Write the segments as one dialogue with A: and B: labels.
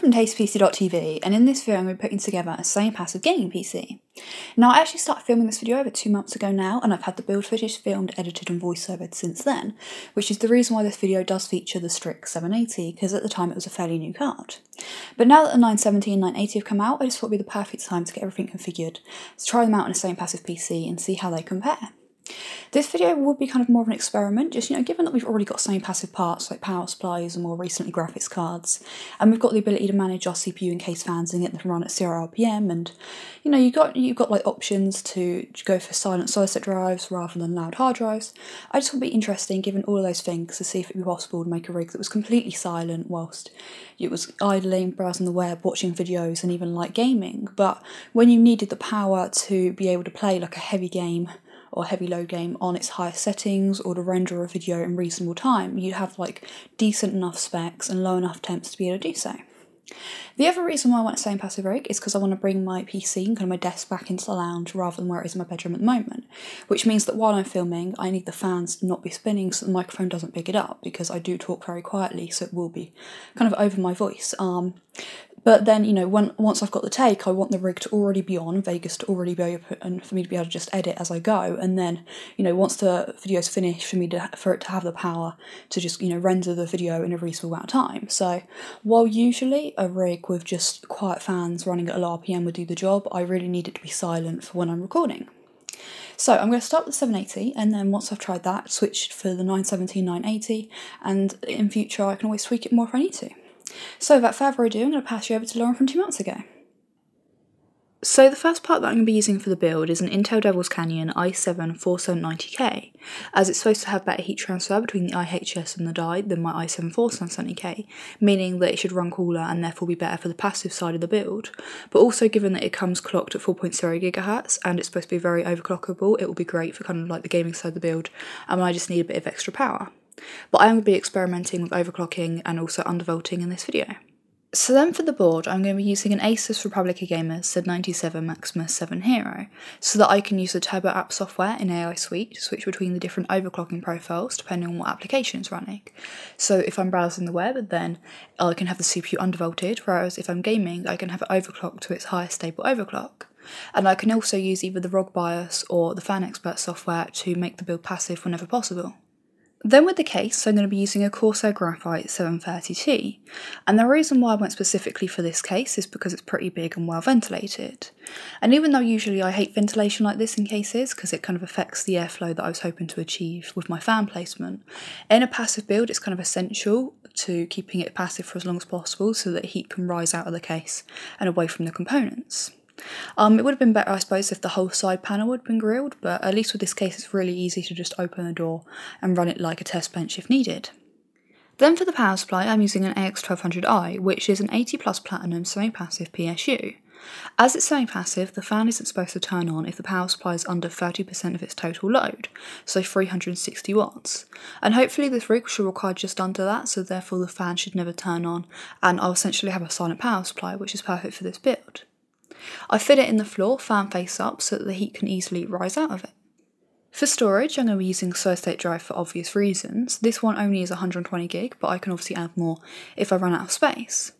A: from TastyPC.tv and in this video I'm going to be putting together a semi-passive gaming PC. Now I actually started filming this video over two months ago now and I've had the build footage filmed, edited and voiceovered since then, which is the reason why this video does feature the Strix 780 because at the time it was a fairly new card. But now that the 970 and 980 have come out I just thought it would be the perfect time to get everything configured, to try them out on a semi-passive PC and see how they compare. This video will be kind of more of an experiment, just you know, given that we've already got semi-passive parts like power supplies and more recently graphics cards, and we've got the ability to manage our CPU and case fans and get them to run at zero RPM, and you know, you got you've got like options to go for silent solid drives rather than loud hard drives. I just thought it would be interesting, given all of those things, to see if it'd be possible to make a rig that was completely silent whilst it was idling, browsing the web, watching videos, and even like gaming. But when you needed the power to be able to play like a heavy game or heavy load game on its highest settings or to render a video in reasonable time, you'd have like decent enough specs and low enough temps to be able to do so. The other reason why I want a semi-passive rig is because I want to bring my PC and kind of my desk back into the lounge rather than where it is in my bedroom at the moment, which means that while I'm filming, I need the fans to not be spinning so the microphone doesn't pick it up because I do talk very quietly, so it will be kind of over my voice. Um, but then, you know, when once I've got the take, I want the rig to already be on, Vegas to already be open, and for me to be able to just edit as I go. And then, you know, once the video's finished, for me to for it to have the power to just you know render the video in a reasonable amount of time. So, while usually a rig with just quiet fans running at a low RPM would do the job, I really need it to be silent for when I'm recording. So I'm going to start with the 780 and then once I've tried that, switch for the 970, 980 and in future I can always tweak it more if I need to. So without further ado, I'm going to pass you over to Lauren from two months ago. So the first part that I'm going to be using for the build is an Intel Devil's Canyon i7 4790K, as it's supposed to have better heat transfer between the IHS and the die than my i7 4770K, meaning that it should run cooler and therefore be better for the passive side of the build. But also given that it comes clocked at 4.0 GHz and it's supposed to be very overclockable, it will be great for kind of like the gaming side of the build and I just need a bit of extra power. But I am going to be experimenting with overclocking and also undervolting in this video. So then for the board, I'm going to be using an Asus Republic of Gamers Z97 Maximus 7 Hero, so that I can use the Turbo App software in AI Suite to switch between the different overclocking profiles depending on what application is running. So if I'm browsing the web, then I can have the CPU undervolted, whereas if I'm gaming, I can have it overclocked to its highest stable overclock. And I can also use either the ROG BIOS or the Fan Xpert software to make the build passive whenever possible. Then with the case, I'm going to be using a Corsair Graphite 730T, and the reason why I went specifically for this case is because it's pretty big and well ventilated. And even though usually I hate ventilation like this in cases, because it kind of affects the airflow that I was hoping to achieve with my fan placement, in a passive build it's kind of essential to keeping it passive for as long as possible so that heat can rise out of the case and away from the components. Um, it would have been better, I suppose, if the whole side panel had been grilled, but at least with this case it's really easy to just open the door and run it like a test bench if needed. Then for the power supply, I'm using an AX1200i, which is an 80 plus platinum semi-passive PSU. As it's semi-passive, the fan isn't supposed to turn on if the power supply is under 30% of its total load, so 360 watts. And hopefully this rig should require just under that, so therefore the fan should never turn on, and I'll essentially have a silent power supply, which is perfect for this build. I fit it in the floor, fan face up, so that the heat can easily rise out of it. For storage, I'm going to be using solid state drive for obvious reasons. This one only is 120 gig, but I can obviously add more if I run out of space.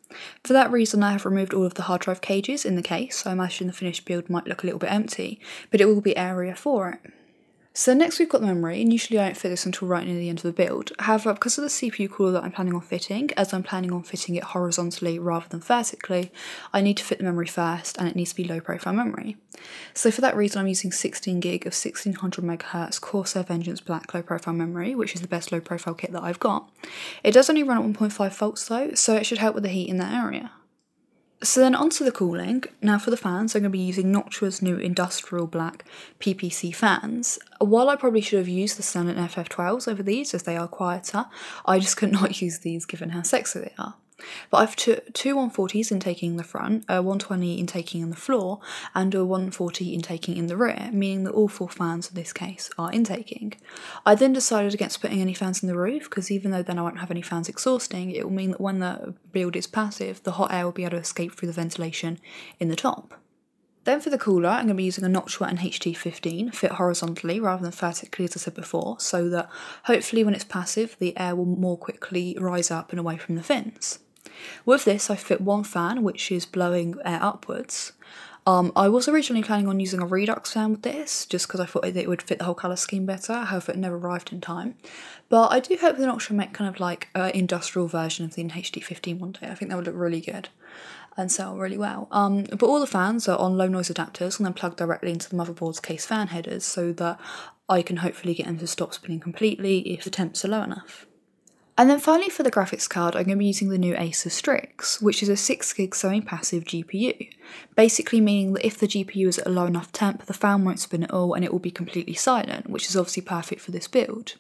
A: For that reason, I have removed all of the hard drive cages in the case, so I imagine the finished build might look a little bit empty, but it will be area for it. So next we've got the memory, and usually I don't fit this until right near the end of the build. However, because of the CPU cooler that I'm planning on fitting, as I'm planning on fitting it horizontally rather than vertically, I need to fit the memory first, and it needs to be low profile memory. So for that reason I'm using 16 gig of 1600 MHz Corsair Vengeance Black low profile memory, which is the best low profile kit that I've got. It does only run at 1.5 volts though, so it should help with the heat in that area. So then onto the cooling. Now for the fans, I'm going to be using Noctua's new industrial black PPC fans. While I probably should have used the standard NF-F12s over these as they are quieter, I just could not use these given how sexy they are. But I've two, two 140s intaking in the front, a 120 in taking in the floor, and a 140 in taking in the rear, meaning that all four fans in this case are intaking. I then decided against putting any fans in the roof, because even though then I won't have any fans exhausting, it will mean that when the build is passive, the hot air will be able to escape through the ventilation in the top. Then for the cooler, I'm going to be using a Noctua NH-D15, fit horizontally rather than vertically as I said before, so that hopefully when it's passive, the air will more quickly rise up and away from the fins. With this, I fit one fan, which is blowing air upwards. Um, I was originally planning on using a Redux fan with this, just because I thought it would fit the whole colour scheme better, however it never arrived in time. But I do hope they're not make kind of like an industrial version of the NH-D15 one day, I think that would look really good and sell really well. Um, but all the fans are on low noise adapters and then plugged directly into the motherboard's case fan headers so that I can hopefully get them to stop spinning completely if the temps are low enough. And then finally for the graphics card, I'm going to be using the new Asus Strix, which is a 6GB semi-passive GPU, basically meaning that if the GPU is at a low enough temp, the fan won't spin at all and it will be completely silent, which is obviously perfect for this build.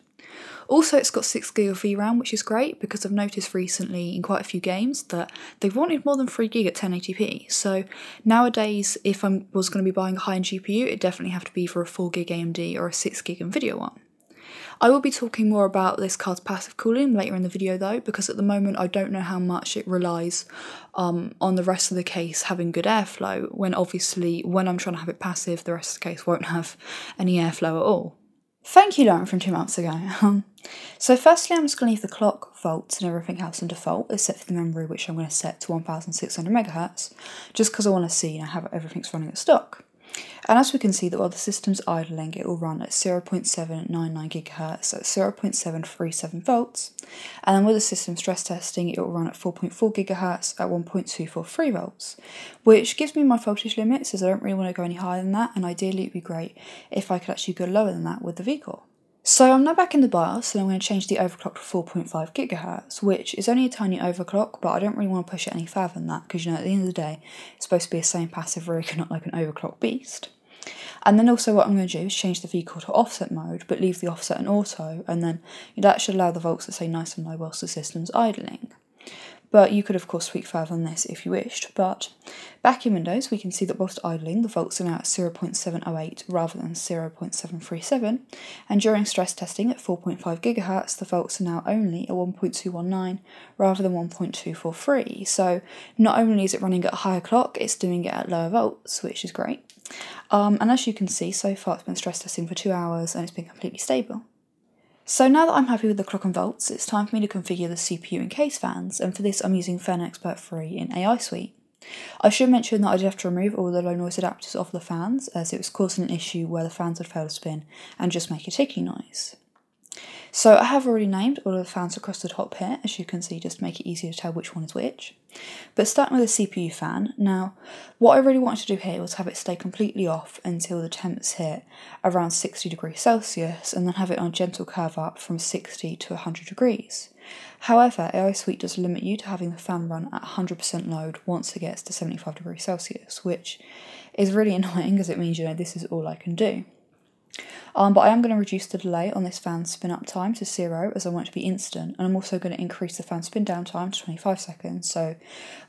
A: Also, it's got 6GB of VRAM, which is great because I've noticed recently in quite a few games that they've wanted more than 3GB at 1080p. So nowadays, if I was going to be buying a high-end GPU, it'd definitely have to be for a 4GB AMD or a 6GB NVIDIA one. I will be talking more about this card's passive cooling later in the video though, because at the moment I don't know how much it relies um, on the rest of the case having good airflow, when obviously when I'm trying to have it passive, the rest of the case won't have any airflow at all. Thank you, Lauren, from two months ago. So firstly, I'm just going to leave the clock, volts, and everything else in default, except for the memory, which I'm going to set to 1600 megahertz, just because I want to see you know, how everything's running at stock. And as we can see that while the system's idling, it will run at 0.799 GHz at 0.737 volts. And then with the system stress testing, it will run at 4.4 GHz at 1.243 volts, which gives me my voltage limits as I don't really want to go any higher than that. And ideally, it'd be great if I could actually go lower than that with the VCore. So I'm now back in the BIOS and I'm going to change the overclock to 4.5 gigahertz, which is only a tiny overclock, but I don't really want to push it any further than that because, you know, at the end of the day, it's supposed to be a semi-passive rig, not like an overclock beast. And then also what I'm going to do is change the VCore to offset mode, but leave the offset in auto, and then that should allow the volts to stay nice and low whilst the system's idling but you could of course tweak further on this if you wished. But back in Windows, we can see that whilst idling, the volts are now at 0.708 rather than 0.737, and during stress testing at 4.5 GHz, the volts are now only at 1.219 rather than 1.243. So not only is it running at a higher clock, it's doing it at lower volts, which is great. Um, and as you can see, so far it's been stress testing for two hours and it's been completely stable. So now that I'm happy with the clock and volts, it's time for me to configure the CPU and case fans, and for this I'm using FanXpert 3 in AI Suite. I should mention that I did have to remove all the low noise adapters off the fans as it was causing an issue where the fans would fail to spin and just make a ticking noise. So I have already named all of the fans across the top here, as you can see, just to make it easier to tell which one is which. But starting with the CPU fan, now what I really wanted to do here was have it stay completely off until the temps hit around 60 degrees Celsius and then have it on a gentle curve up from 60 to 100 degrees. However, AI Suite does limit you to having the fan run at 100% load once it gets to 75 degrees Celsius, which is really annoying because it means, you know, this is all I can do. Um, but I am going to reduce the delay on this fan spin up time to zero as I want it to be instant, and I'm also going to increase the fan spin down time to 25 seconds. So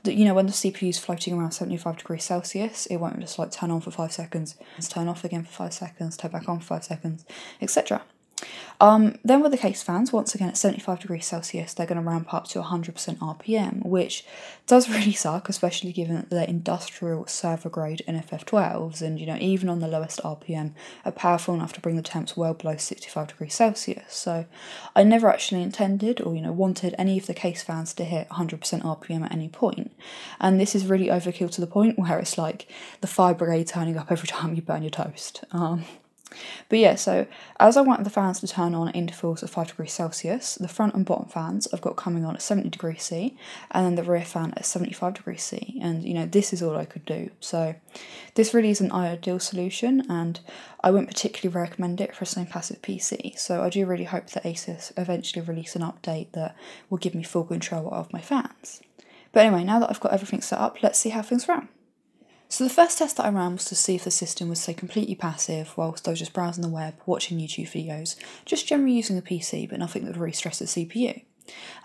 A: that you know when the CPU is floating around 75 degrees Celsius, it won't just like turn on for five seconds, turn off again for five seconds, turn back on for five seconds, etc. Um, then with the case fans, once again at 75 degrees Celsius, they're going to ramp up to 100% RPM, which does really suck, especially given that industrial server grade NFF12s, and you know even on the lowest RPM are powerful enough to bring the temps well below 65 degrees Celsius. So I never actually intended or you know wanted any of the case fans to hit 100% RPM at any point, and this is really overkill to the point where it's like the fire brigade turning up every time you burn your toast. Um, but yeah, so as I want the fans to turn on at intervals of 5 degrees Celsius, the front and bottom fans I've got coming on at 70 degrees C, and then the rear fan at 75 degrees C, and you know, this is all I could do. So this really is an ideal solution, and I wouldn't particularly recommend it for a semi-passive PC, so I do really hope that Asus eventually release an update that will give me full control of my fans. But anyway, now that I've got everything set up, let's see how things run. So the first test that I ran was to see if the system was say completely passive whilst I was just browsing the web, watching YouTube videos, just generally using the PC but nothing that would really stress the CPU.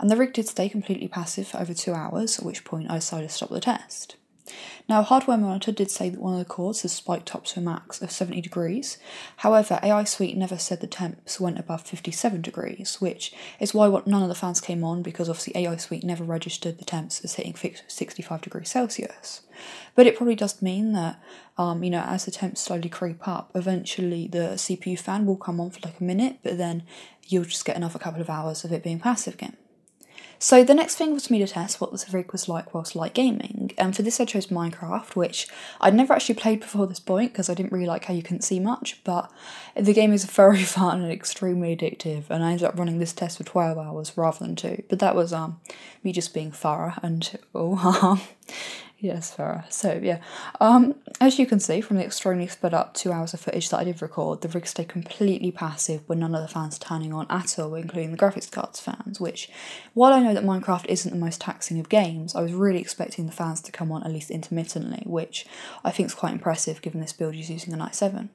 A: And the rig did stay completely passive for over two hours, at which point I decided to stop the test. Now, Hardware Monitor did say that one of the cores has spiked up to a max of 70 degrees. However, AI Suite never said the temps went above 57 degrees, which is why none of the fans came on because obviously AI Suite never registered the temps as hitting 65 degrees Celsius. But it probably does mean that, um, you know, as the temps slowly creep up, eventually the CPU fan will come on for like a minute, but then you'll just get another couple of hours of it being passive again. So the next thing was for me to test what the rig was like whilst light gaming, and for this I chose Minecraft, which I'd never actually played before this point because I didn't really like how you couldn't see much, but the game is very fun and extremely addictive, and I ended up running this test for 12 hours rather than two, but that was um me just being thorough and oh, Yes, Farah. So yeah, um, as you can see from the extremely sped up two hours of footage that I did record, the rig stayed completely passive with none of the fans turning on at all, including the graphics cards fans. Which, while I know that Minecraft isn't the most taxing of games, I was really expecting the fans to come on at least intermittently, which I think is quite impressive given this build is using an i7.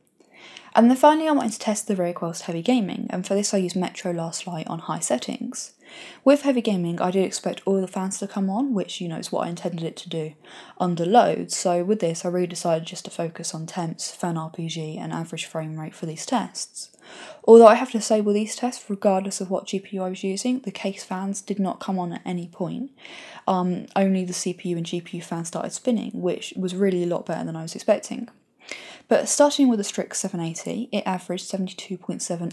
A: And then finally I wanted to test the rig whilst heavy gaming, and for this I used Metro Last Light on high settings. With heavy gaming, I did expect all the fans to come on, which you know is what I intended it to do under load. So with this, I really decided just to focus on temps, fan RPM, and average frame rate for these tests. Although I have to say, with these tests, regardless of what GPU I was using, the case fans did not come on at any point. Um, only the CPU and GPU fans started spinning, which was really a lot better than I was expecting. But starting with the Strix 780, it averaged 72.7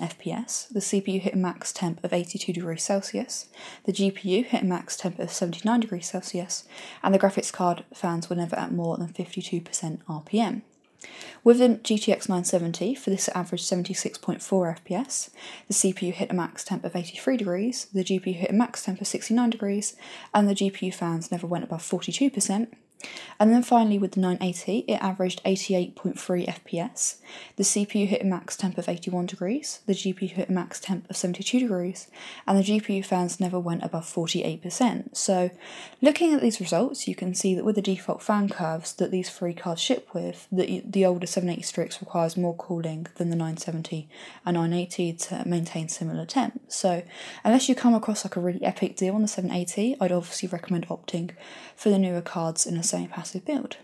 A: FPS, the CPU hit a max temp of 82 degrees Celsius, the GPU hit a max temp of 79 degrees Celsius, and the graphics card fans were never at more than 52% RPM. With the GTX 970, for this it averaged 76.4 FPS, the CPU hit a max temp of 83 degrees, the GPU hit a max temp of 69 degrees, and the GPU fans never went above 42%, and then finally with the 980, it averaged 88.3 FPS. The CPU hit a max temp of 81 degrees, the GPU hit a max temp of 72 degrees, and the GPU fans never went above 48%. So looking at these results, you can see that with the default fan curves that these three cards ship with, the, the older 780 Strix requires more cooling than the 970 and 980 to maintain similar temps. So unless you come across like a really epic deal on the 780, I'd obviously recommend opting for the newer cards in a semi-passive build.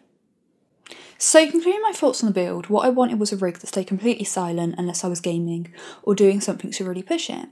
A: So, concluding my thoughts on the build, what I wanted was a rig that stayed completely silent unless I was gaming or doing something to really push it.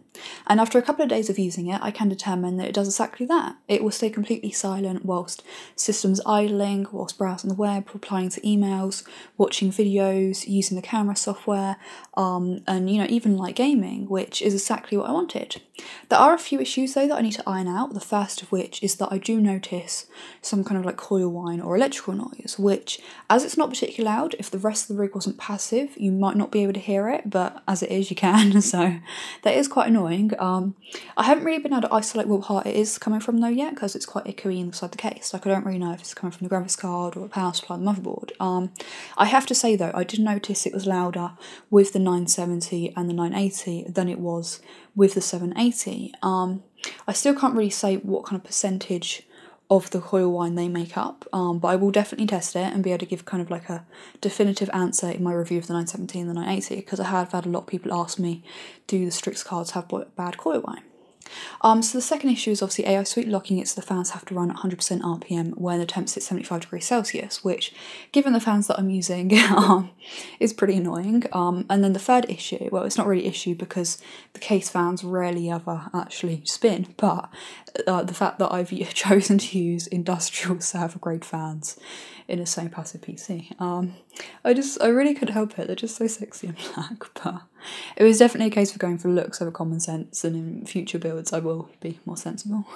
A: And after a couple of days of using it, I can determine that it does exactly that. It will stay completely silent whilst systems idling, whilst browsing the web, replying to emails, watching videos, using the camera software, um, and you know, even like gaming, which is exactly what I wanted. There are a few issues though that I need to iron out, the first of which is that I do notice some kind of like coil whine or electrical noise, which, as it's not particularly loud, if the rest of the rig wasn't passive, you might not be able to hear it, but as it is, you can, so that is quite annoying. Um, I haven't really been able to isolate what part it is coming from though yet, because it's quite echoey inside the case, like I don't really know if it's coming from the graphics card or a power supply the motherboard. Um, I have to say though, I did notice it was louder with the 970 and the 980 than it was with the 780. Um, I still can't really say what kind of percentage of the coil whine they make up, um, but I will definitely test it and be able to give kind of like a definitive answer in my review of the 970 and the 980 because I have had a lot of people ask me, do the Strix cards have bad coil whine? Um, so the second issue is obviously AI Suite locking it so the fans have to run at 100% RPM when the temps hit 75 degrees Celsius, which, given the fans that I'm using, um, is pretty annoying. Um, and then the third issue, well, it's not really issue because the case fans rarely ever actually spin, but uh, the fact that I've chosen to use industrial server grade fans in a semi-passive PC. Um, I just, I really couldn't help it. They're just so sexy and black, but it was definitely a case of going for looks over common sense, and in future builds, I will be more sensible.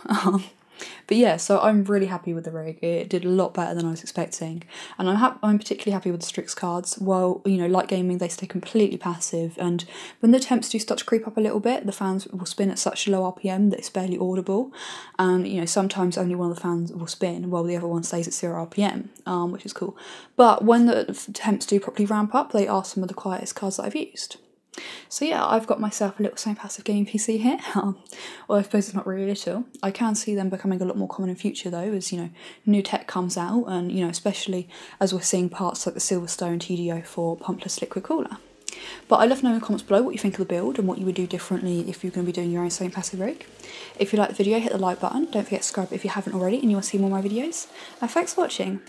A: But yeah, so I'm really happy with the rig. It did a lot better than I was expecting, and I'm ha- I'm particularly happy with the Strix cards. While you know, like gaming, they stay completely passive, and when the temps do start to creep up a little bit, the fans will spin at such low RPM that it's barely audible, and you know sometimes only one of the fans will spin while the other one stays at zero RPM, um, which is cool. But when the temps do properly ramp up, they are some of the quietest cards that I've used. So yeah, I've got myself a little semi-passive gaming PC here. Um, well, I suppose it's not really little. I can see them becoming a lot more common in future though, as you know, new tech comes out, and you know, especially as we're seeing parts like the Silverstone TDO for pumpless liquid cooler. But I love knowing in the comments below what you think of the build and what you would do differently if you're going to be doing your own semi-passive rig. If you like the video, hit the like button. Don't forget to subscribe if you haven't already and you want to see more of my videos. And thanks for watching.